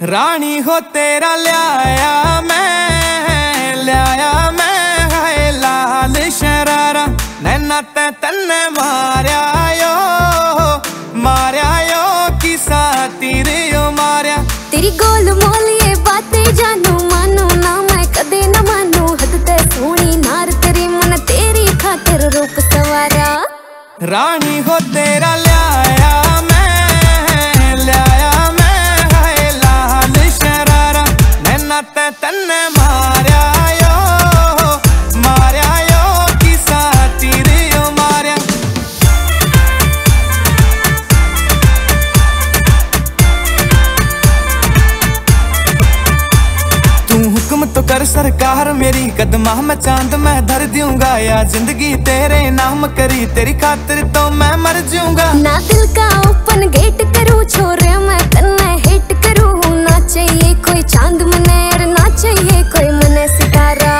रानी हो तेरा लिया मैं लिया मैं है लाल शरारा। नैना ते तन्ने मारिया यो मारिया यो किसा तीर यो मारिया। तेरी गोल मोल ये बातें जानू मानू ना मैं कदे न मानू। हद ते सोनी नार तेरी मन तेरी खातिर रूप सवारा रानी हो तेरा लिया कदमा में चाँद मैं धर दूँगा या ज़िंदगी तेरे नाम करी तेरी खातिर तो मैं मर जाऊँगा। ना दिल का ओपन गेट करूँ छोरे मैं तन्ने हिट करूँ। ना चाहिए कोई चाँद मने और ना चाहिए कोई मने सितारा।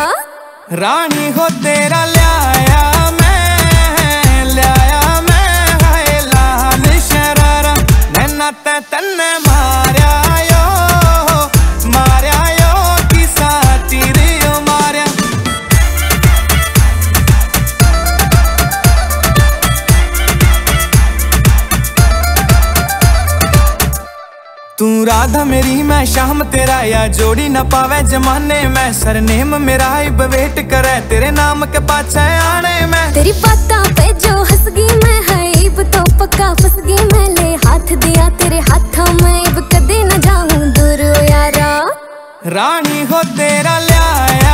रानी हो तेरा लिया मैं लिया मैं है लाल शरारा। नैना ते तन्ने राधा मेरी मैं शाम तेरा या जोड़ी न पावे जमाने में। सरनेम मेरा ही वेट करे तेरे नाम के पाछे आने में। तेरी बातों पे जो हंस गई मैं है इब तो पक्का फंस गई मैं ले। हाथ दिया तेरे हाथ में इब कदे न जाऊँ दूर यारा। रानी हो तेरा लिया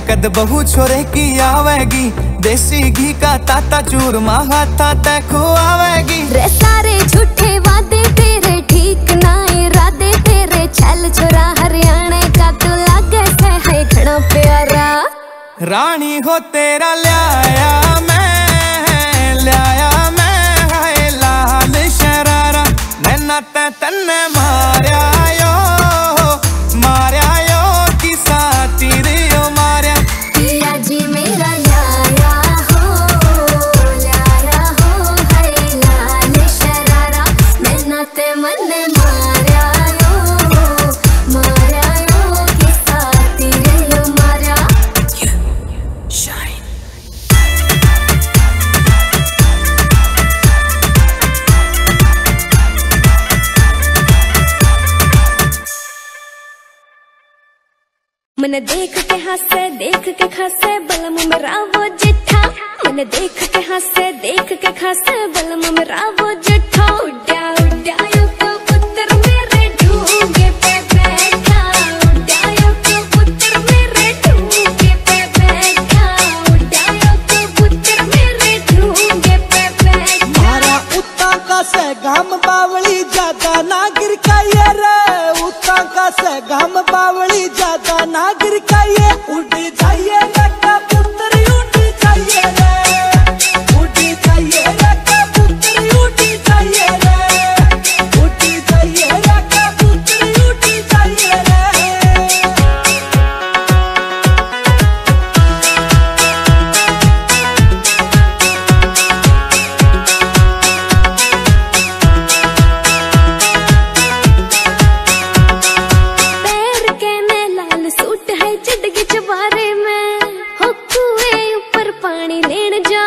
कद बहू छोरे की आवेगी। देसी घी का ताता चूरमा हाथा ते खुआवेगी रे सारे झूठे वादे तेरे ठीक ना इरादे तेरे छल छोरा हरियाणा का तू लागे से है घना प्यारा। रानी हो तेरा लिया मैं लिया मैं है लाल शरारा। नैना ते तन्ने मन देख के हंसे, देख के खासे, बलम मेरा वो जिठा। मन देख के हंसे, देख के खासे, बलम मेरा वो जिठा। उड्या उड्या यो का घाम बावली नागिर जा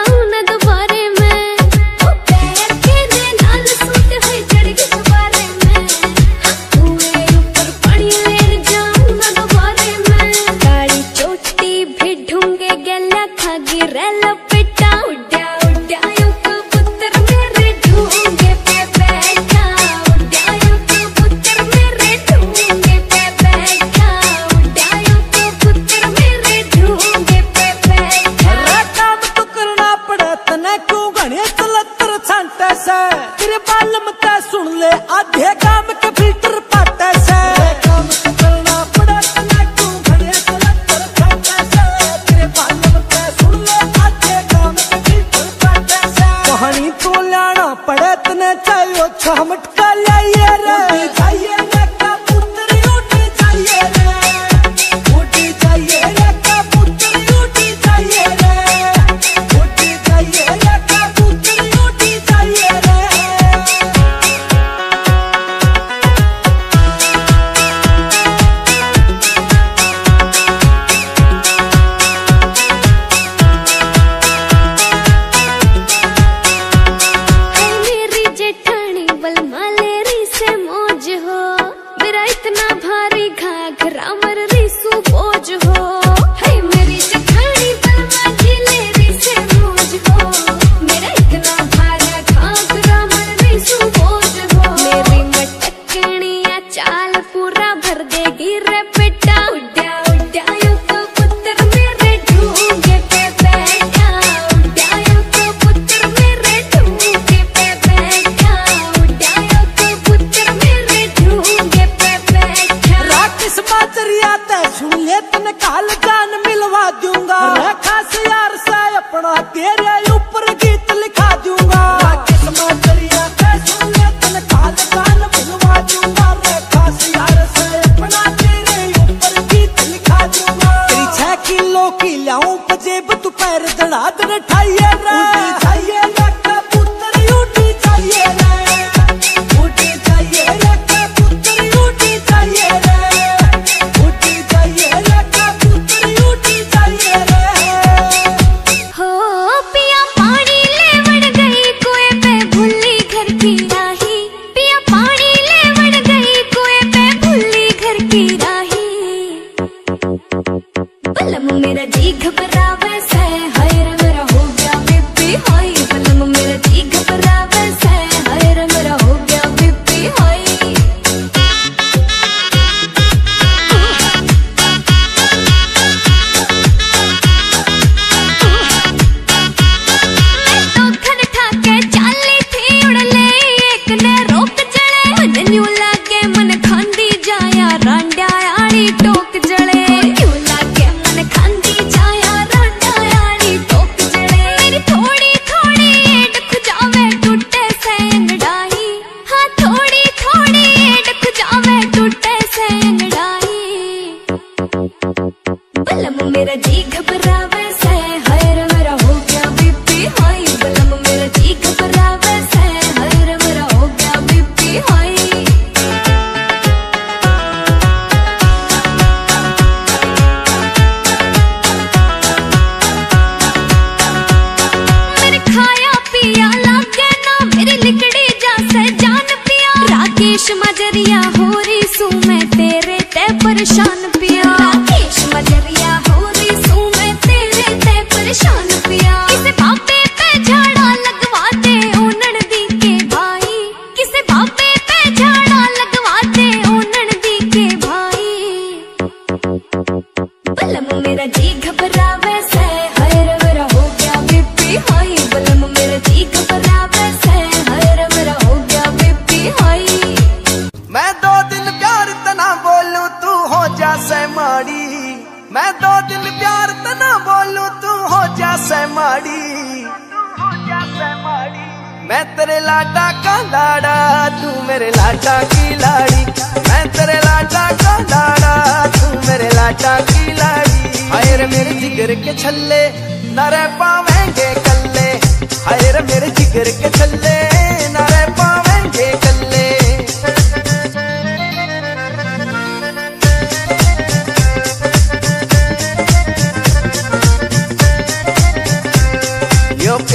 जा से माड़ी। मैं दो दिन प्यार तना बोलूँ, तू हो जा से माड़ी। मैं तेरे लाटा का लाड़ा, तू मेरे लाटा की लाड़ी। मैं तेरे लाटा का लाड़ा, तू मेरे लाटा की लाड़ी। हाय रे मेरे जिगर के छल्ले, न रह पावेंगे कल्ले। हाय रे मेरे जिगर के छल्ले, न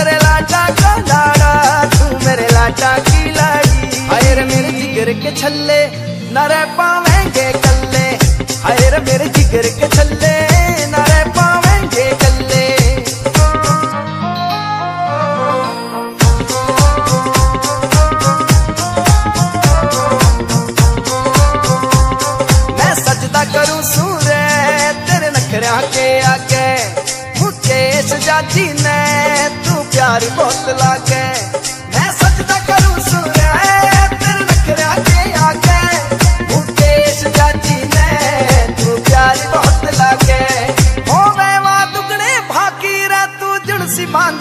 मैं तेरे लाडा का लाड़ा, तू मेरे लाडा की लाड़ी। हाय रे मेरे जिगर के छल्ले, न रह पावेंगे कल्ले। हाय मेरे जिगर के छल्ले, न रह पावेंगे कल्ले। मैं सजदा करूँ सूरे तेरे नखरिया के आगे मुकेश जाती तू प्यार बहुत लागे मैं तेरे नखरिया के ने तू मैं वा दुगने तू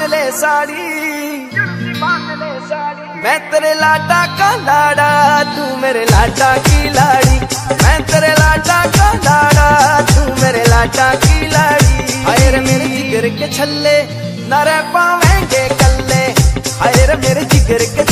ले साड़ी। मैं तेरे लाडा का लाड़ा, तू मेरे लाडा की लाड़ी। मैं तेरे लाडा का लाड़ा, तू मेरे लाडा की लाड़ी। हाय मेरे जिगर के छल्ले न रह पावेंगे कल्ले हाय रे मेरे जिगर के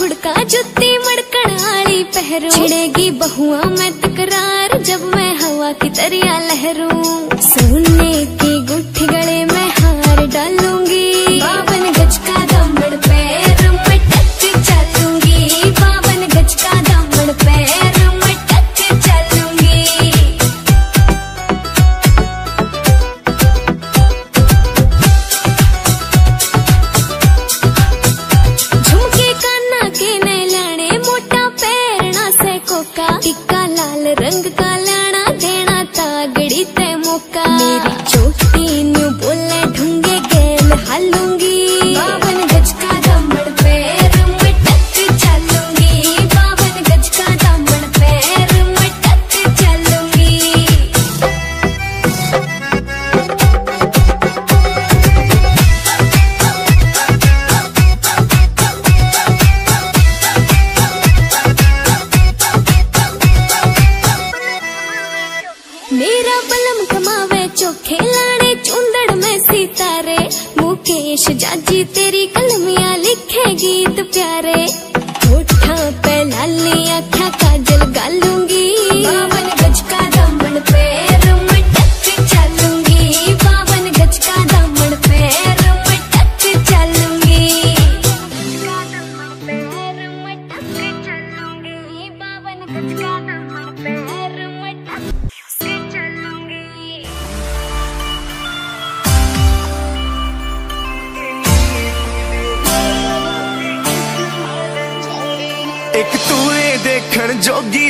खुड़का जुत्ती मड़कड़ाली पहरू। छिड़ेगी बहुआ मैं तकरार जब मैं हवा की दरिया लहरू। सुनने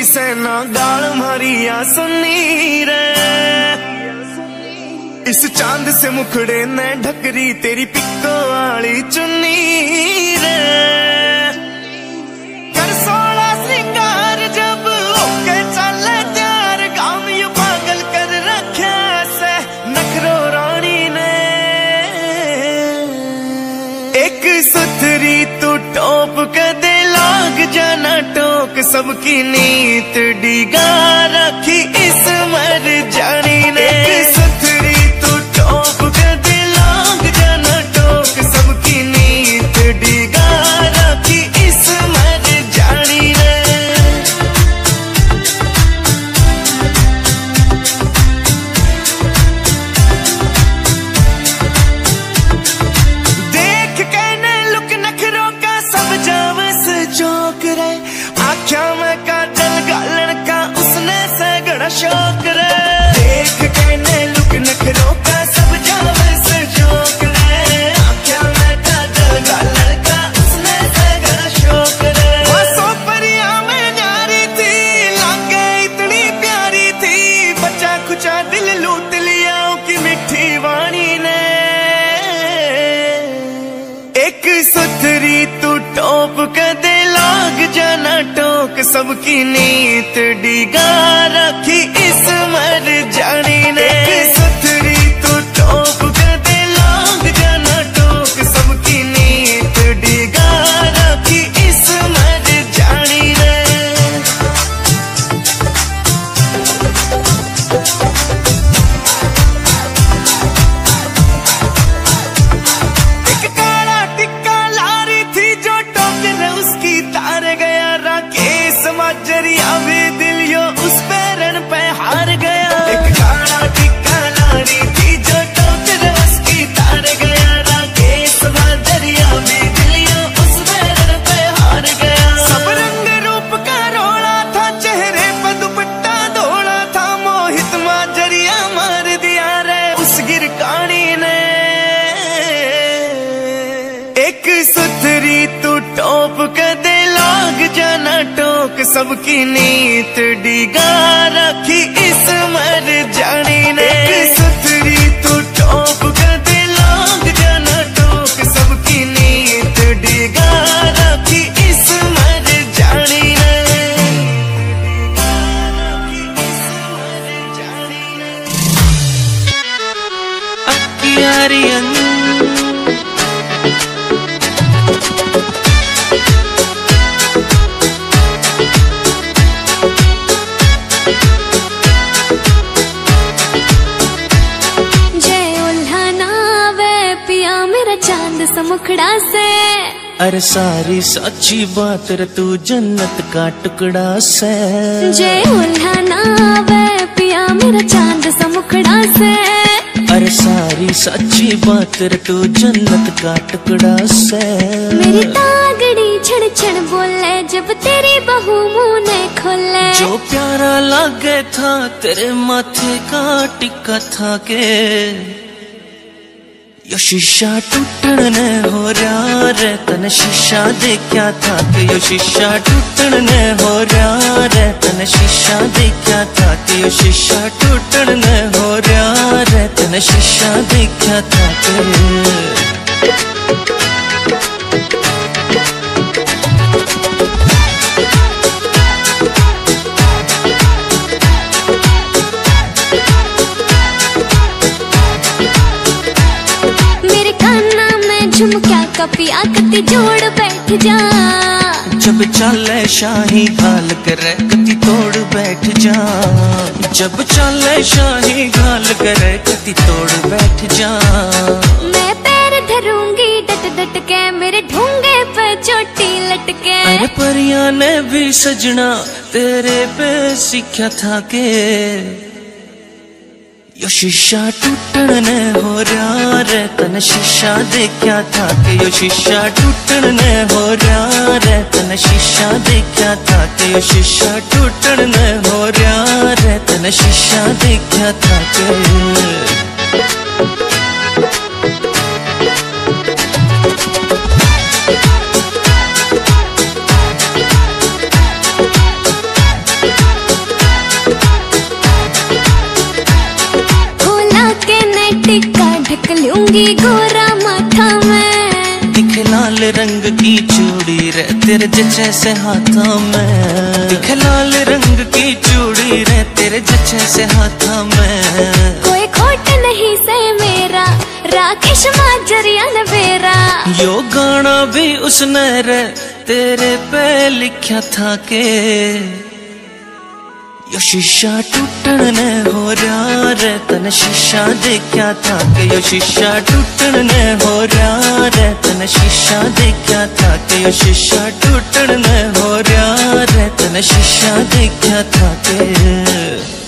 से ना गाल मारिया सुनी इस चाँद से मुखड़े ने ढकरी तेरी पिक्को वाली चुन्नी रे। सबकी नीत डिगा रखी सारी सच्ची बात रे तू जन्नत का टुकड़ा से। जे उल्हा आवे पिया मेरा चाँद सा मुखड़ा से। अरे सारी सच्ची बात रे तू जन्नत का टुकड़ा से। मेरी तागड़ी छड़ छड़ बोले जब तेरी बहू मुँह ने खोले। जो प्यारा लागे था तेरे माथे का टिक्का था के। शीशा टूटण न हो रहा रे, तन शीशा देखा था कि यो शीशा टूटण न हो रहा रे, तन शीशा देखा था कि यो शीशा टूटण न हो रहा रे, तन शीशा देखा था कि में झुमका का पिया कति जोड़ बैठ जा। जब चले शाही घाल करे कति तोड़ बैठ जा। जब चले शाही घाल करे कति तोड़ बैठ जा। मैं पैर धरूँगी डट डट के मेरे ढूँगे पे चोटी लटके। अरे परिया ने भी सजना तेरे पे सीखा था के। यो शीशा टूटन ने हो रहा रे, तन शीशा देखा था कि यो शीशा टूटन ने हो रहा रे, तन शीशा देखा था कि यो शीशा टूटन ने हो रहा रे, तन शीशा देखा था कि लूँगी गोरा माथा में। दिख लाल रंग की चूड़ी रे तेरे जैसे हाथों में। दिख लाल रंग की चूड़ी रे तेरे जैसे हाथों में। कोई खोट नहीं से मेरा राकेश माजरिया नवेरा। यो गाना भी उसने रे तेरे पे लिखा था के। यो शीशा टूटन ने हो रहा रे, तन शीशा देखा था कि यो शीशा टूटन ने हो रहा रे, तन शीशा देखा था कि यो शीशा टूटन ने हो रहा रे, तन शीशा देखा था के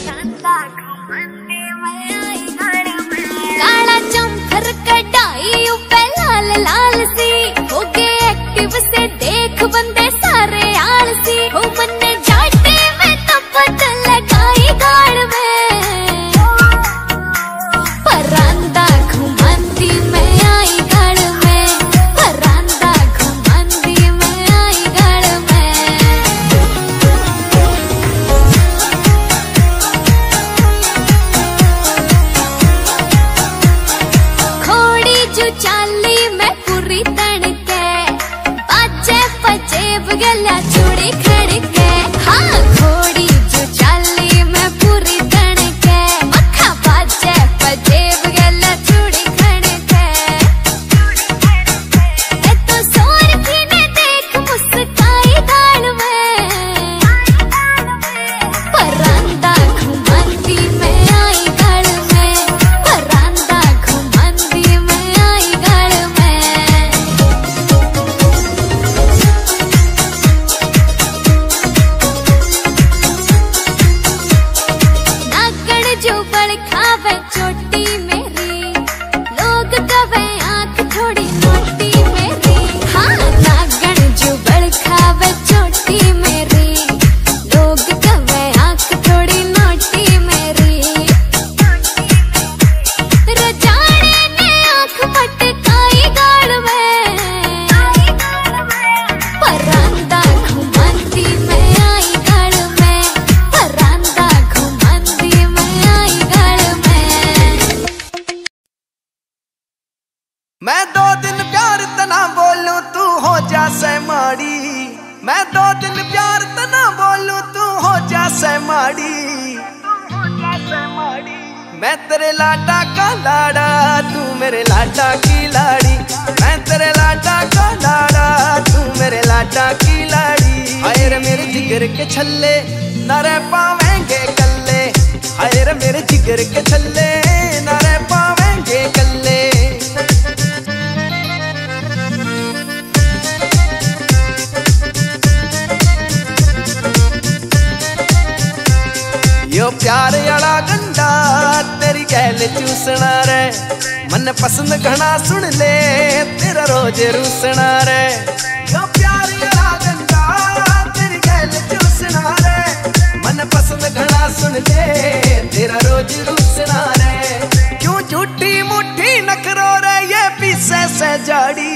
रोज रूसना रे क्यों झूठी मुट्ठी नखरो रे ये पीसे से जाड़ी।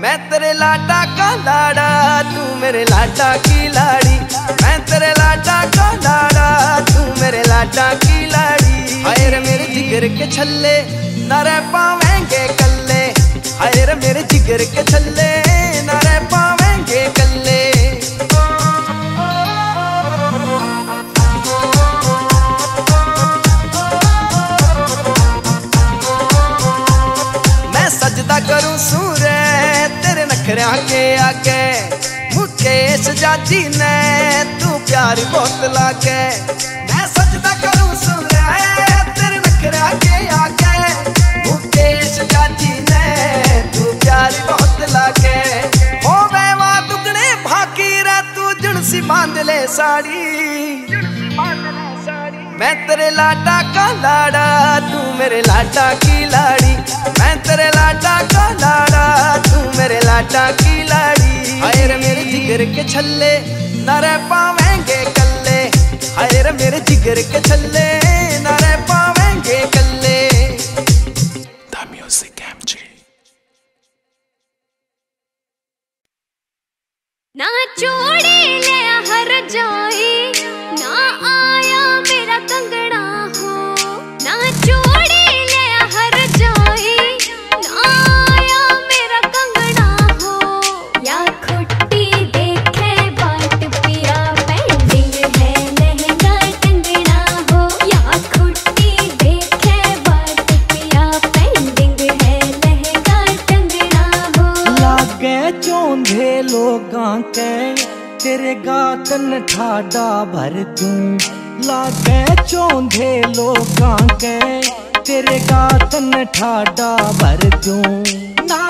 मैं तेरे लाडा का लाड़ा तू मेरे लाडा की लाड़ी। मैं तेरे लाडा का लाड़ा तू मेरे लाडा की लाड़ी। हाय रे मेरे जिगर के छल्ले न रह पावेंगे कल्ले। हाय रे मेरे जिगर के छल्ले न रह नखरिया आगे मुकेश जाजी ने तू प्यारी बहुत लागे। मैं सजदा करूँ सूरे तेरे नखरिया के आगे। मुकेश जाजी ने तू प्यारी बहुत लागे। हो वा दुगने भाकी रे तू जुणसी बाँध ले साड़ी। मैं तेरे लाडा का लाड़ा, तू मेरे लाडा की लाड़ी। मैं तेरे लाडा का लाड़ा तू मेरे लाडा की लाड़ी। हाय रे मेरे जिगर के छल्ले न रह पावेंगे कल्ले। हाय रे मेरे जिगर के छल्ले न रह पावेंगे कल्ले। Music MG. ना चूड़ी के तेरे गातन ठाडा भर तू लागे चौंधे लोग तेरे गातन ठाडा भर तू ना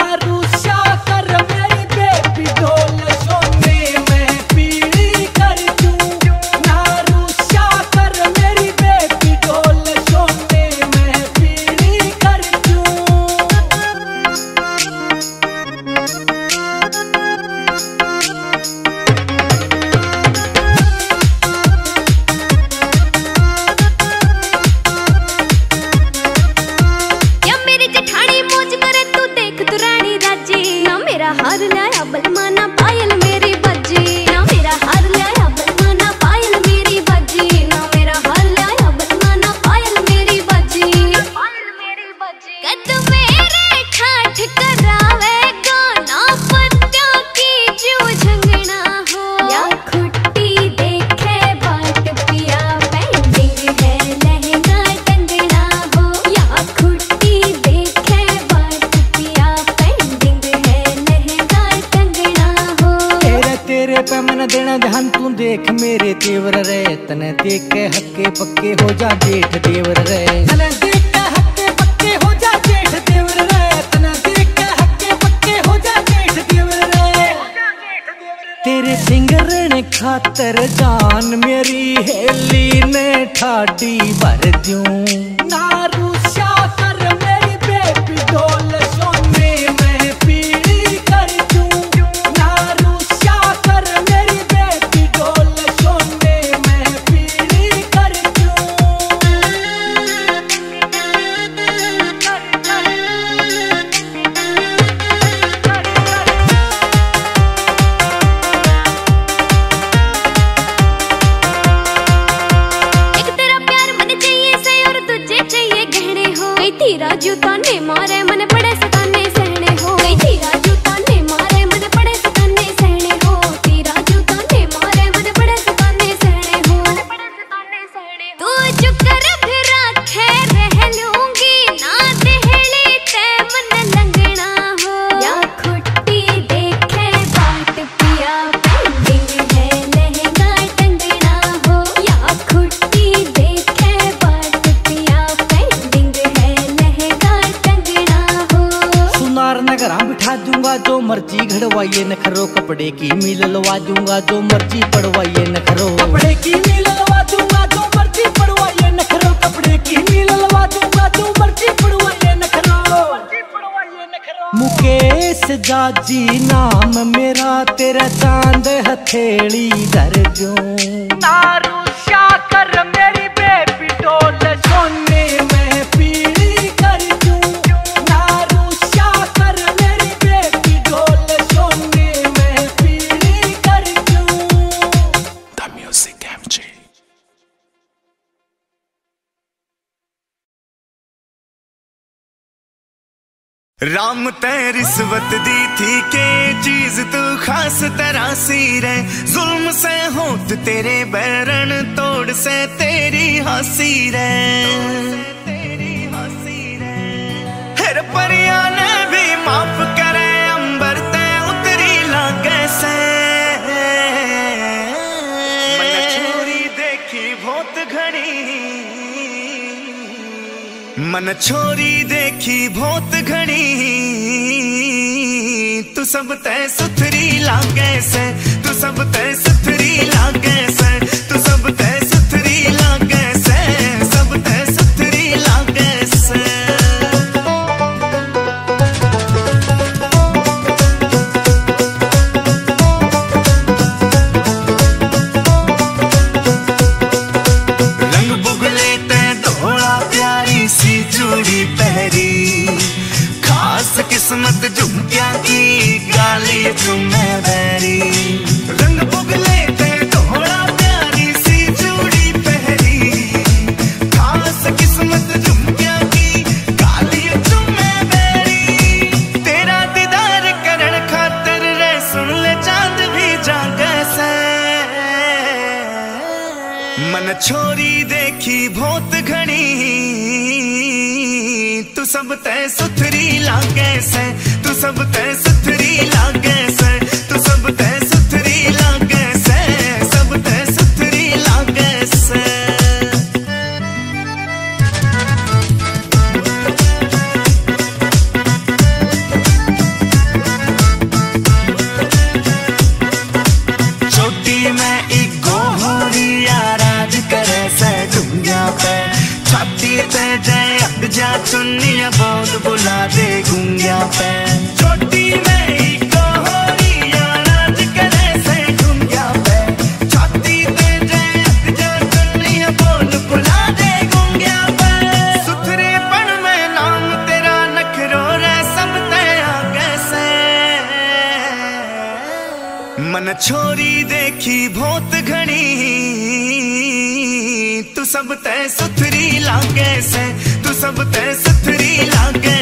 ठाडी भर कपड़े की मिल लवा दूँगा जो मर्ज़ी पड़वाइए नखरो। कपड़े की मिल लवा दूँगा जो मर्ज़ी पड़वाइए नखरो। कपड़े की मिल लवा दूँगा जो मर्ज़ी पड़वाइए नखरो। मुकेश जाजी नाम मेरा तेरा चाँद हथेली धर जो नारू कर मेरी राम तै रिश्वत दी थी के चीज़ तू खास तरह सी रे। जुल्म से होत तेरे बैरन तोड़ से तेरी हँसी रे। फिर परिया ने भी माफ़ करे, अंबर ते उतरी लागे से। मन देखी बहुत घड़ी। मन छोरी देखी बहुत घड़ी। तू सब तय सुथरी लागे से, तू सब तय सुथरी लागे से। जा चुन्निया बहुत बुला दे गुंगा पे छोटी में मन छोरी देखी बहुत घनी तू सब तय सुथरी लागे से। तू सब तय सुथरी लागे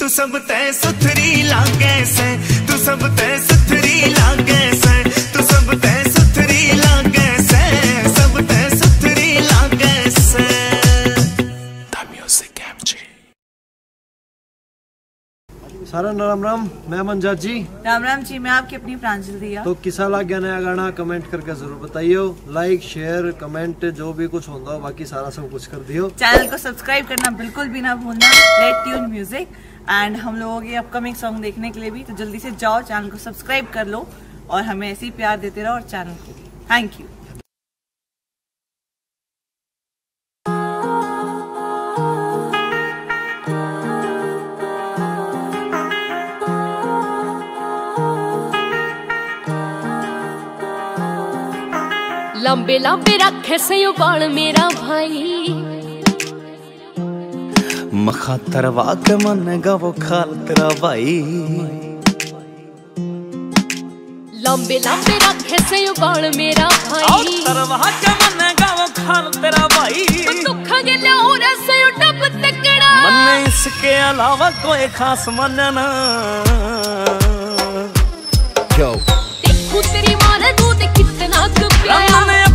तू सब तय सुथरी लागे से तू सब तय सुथरी लागे से। सारा राम राम मैं मंजा जी। राम राम जी मैं आपकी अपनी प्रांजल दिया तो किसा लग गया नया गाना कमेंट करके ज़रूर बताइयो। लाइक शेयर कमेंट जो भी कुछ होगा बाकी सारा सब कुछ कर दियो। चैनल को सब्सक्राइब करना बिल्कुल भी ना भूलना। रेड ट्यून म्यूज़िक एंड हम लोगों के अपकमिंग सॉन्ग देखने के लिए भी तो जल्दी से जाओ चैनल को सब्सक्राइब कर लो। और हमें ऐसे ही प्यार देते रहो और चैनल को। थैंक यू लंबे लंबे रखे से यो बाल मेरा भाई खातर वाक मानेगा वो खाल तेरा भाई लंबे लंबे रखे से बाल मेरा और भाई तरवा के मानेगा वो खाल तेरा भाई दुखा के लाहौर से डब तकड़ा मन्ने इसके अलावा कोई खास मानना Yo. देखू तेरी माँ ने दूध कितना कपिया मैंने अपने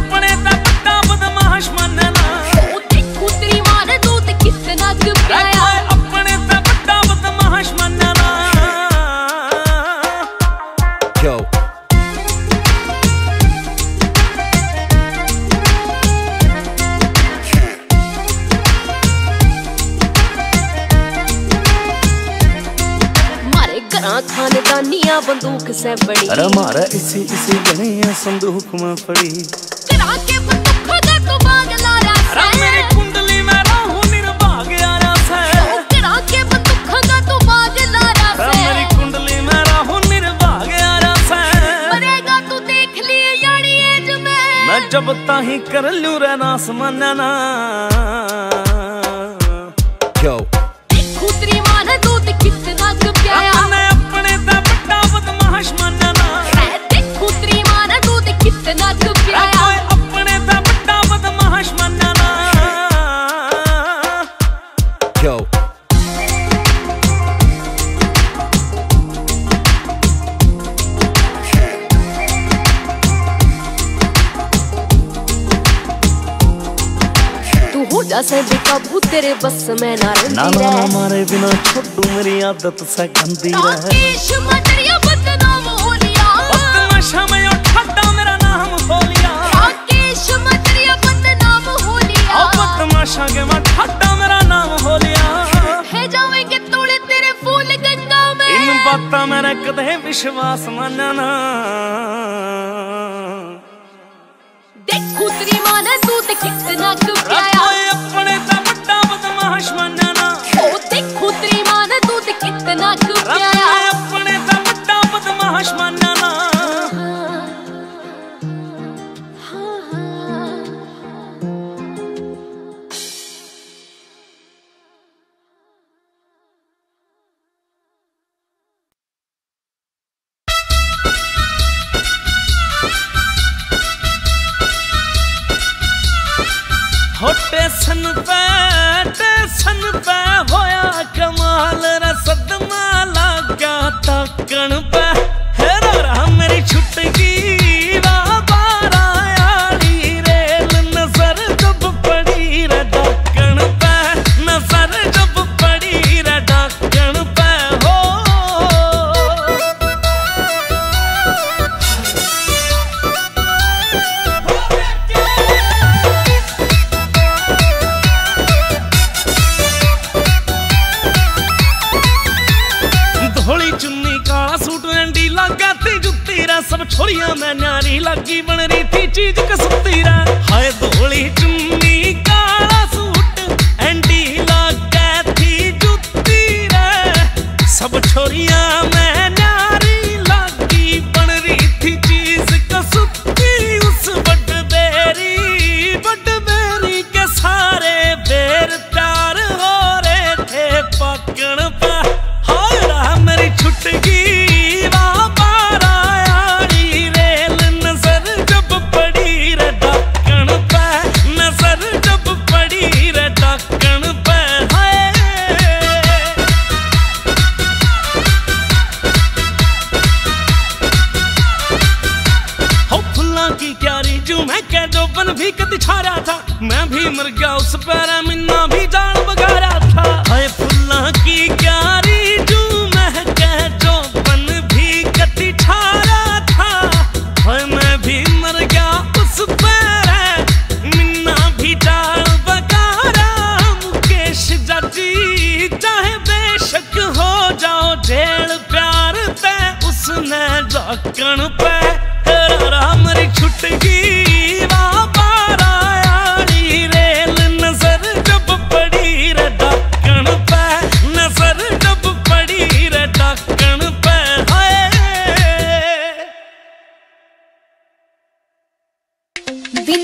से बड़ी। अरे मारा इसी इसी गणे संदूक में पड़ी। करा के का तो बाग लारा अरे मेरी कुंडली में राहु निर्भाग से करा के बंदूक का तो बाग लारा अरे मेरी कुंडली में राहु निर्भाग आया से मरेगा तू देख लिए यानी एज में। मैं जब ताही कर लूँ रहना समझना Yo. Yo. तू हो तेरे बस में ना ना रहती ना ना मारे बिना छोड़ू मेरी आदत से गंदी रहे कदे विश्वास मानना देखू तेरी माँ ने दूध कितना कपिया कोई अपने ता बड़ा बदमाश मानना ओ देखू तेरी माँ ने दूध कितना कपिया कोई अपने ता बड़ा बदमाश मानना क्या न्यारी लगी बन रही थी चीज़ कसुती रा हाय धोली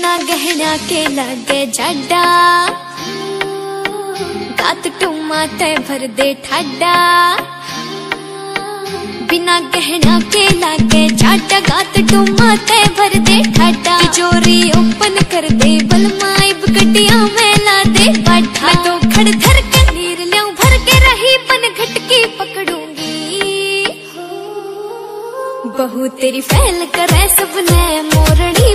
सोना गहना के लगे जड्डा। गात टुमा ते भर दे ठड्डा। बिना गहना के लागे जाटा गात टुमा ते भर दे ठाटा तिजोरी ओपन कर दे बल बलमाई बकटिया में ला दे बाठा मैं तो खड़ धर के नीर लियो, भर के रही बन घटकी पकड़ूँगी। बहु तेरी फैल करे सबने मोरणी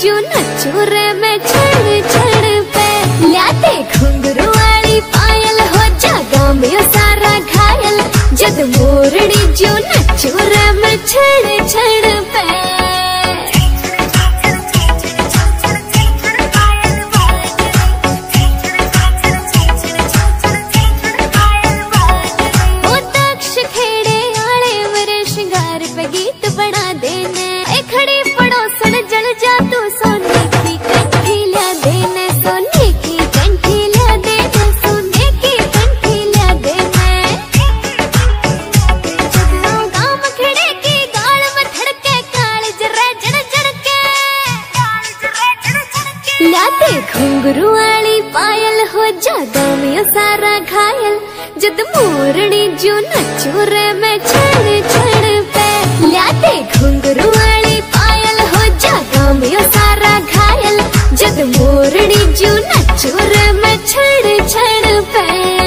नचू नचू रे मैं छड़ छड़ पे। लाते घुंघरू वाली पायल हो जागा सारा घायल। जद मोरड़ी जो लाते घुंगरू वाली पायल हो जादा दामियो सारा घायल। जद मोरनी जो नचू रे मैं छड़ छड़ पे। लाते घुंगरू वाली पायल हो जादा दामियो सारा घायल। जद मोरनी जो नचू रे मैं छड़ छड़ पे।